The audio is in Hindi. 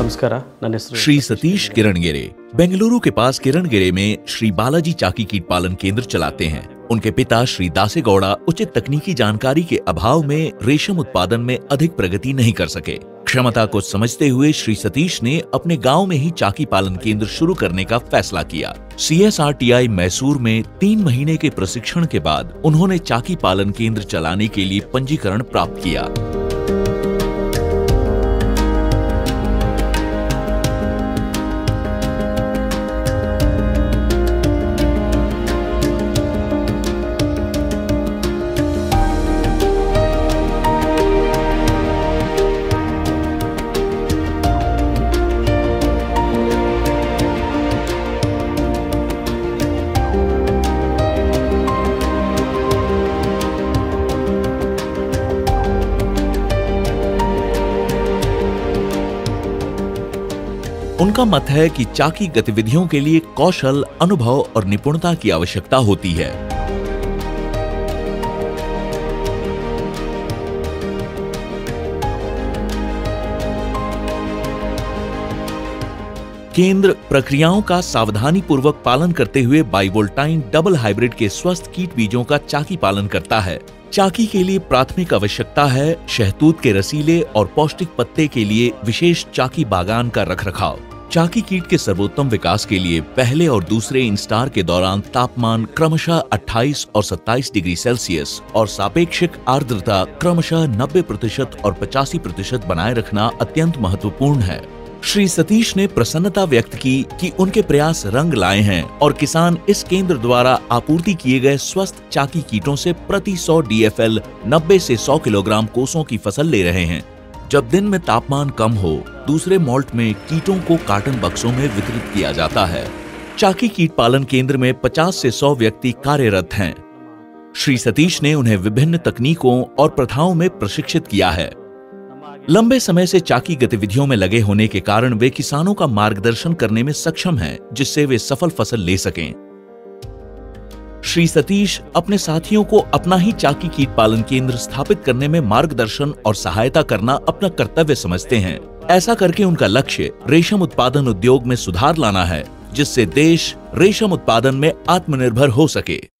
ನಮಸ್ಕಾರ ನನ್ನ ಹೆಸರು श्री सतीश किरणगेरे बेंगलुरु के पास किरणगेरे में श्री बालाजी चाकी कीट पालन केंद्र चलाते हैं उनके पिता श्री दासेगौड़ा उचित तकनीकी जानकारी के अभाव में रेशम उत्पादन में अधिक प्रगति नहीं कर सके क्षमता को समझते हुए श्री सतीश ने अपने गांव में ही चाकी पालन केंद्र शुरू करने का फैसला किया C S R T I Mysore में तीन महीने के प्रशिक्षण के बाद उन्होंने चाकी पालन केंद्र चलाने के लिए पंजीकरण प्राप्त किया उनका मत है कि चाकी गतिविधियों के लिए कौशल, अनुभव और निपुणता की आवश्यकता होती है। केंद्र प्रक्रियाओं का सावधानी पूर्वक पालन करते हुए बाइवोल्टाइन डबल हाइब्रिड के स्वस्थ कीट बीजों का चाकी पालन करता है। चाकी के लिए प्राथमिक आवश्यकता है शहतूत के रसीले और पौष्टिक पत्ते के लिए विशेष चाकी बागान का रखरखाव। चाकी कीट के सर्वोत्तम विकास के लिए पहले और दूसरे इंस्टार के दौरान तापमान क्रमशः 28 और 27 डिग्री सेल्सियस और सापेक्षिक आर्द्रता क्रमशः 90 प्रतिशत और 85 प्रतिशत बनाए रखना अत्यंत महत्वपूर्ण है। श्री सतीश ने प्रसन्नता व्यक्त की कि उनके प्रयास रंग लाए हैं और किसान इस केंद्र द्वारा आपूर्ति किए गए स्वस्थ चाकी कीटों से प्रति 100 डीएफएल 90 से 100 किलोग्राम कोसों की फ़सल ले रहे हैं। जब दिन में तापमान कम हो, दूसरे मॉल्ट में कीटों को कार्टन बक्सों में वितरित किया जाता है। चाकी कीट पालन केंद्र में 50 से 100 व्यक्ति कार्यरत हैं। श्री सतीश ने उन्हें विभिन्न तकनीकों और प्रथाओं में प्रशिक्षित किया है। लंबे समय से चाकी गतिविधियों में लगे होने के कारण वे किसानों का मार्गदर्शन करने में सक्षम हैं, जिससे वे सफल फ़सल ले सकें। श्री सतीश अपने साथियों को अपना ही चाकी कीट पालन केंद्र स्थापित करने में मार्गदर्शन और सहायता करना अपना कर्तव्य समझते हैं। ऐसा करके उनका लक्ष्य रेशम उत्पादन उद्योग में सुधार लाना है, जिससे देश रेशम उत्पादन में आत्मनिर्भर हो सके।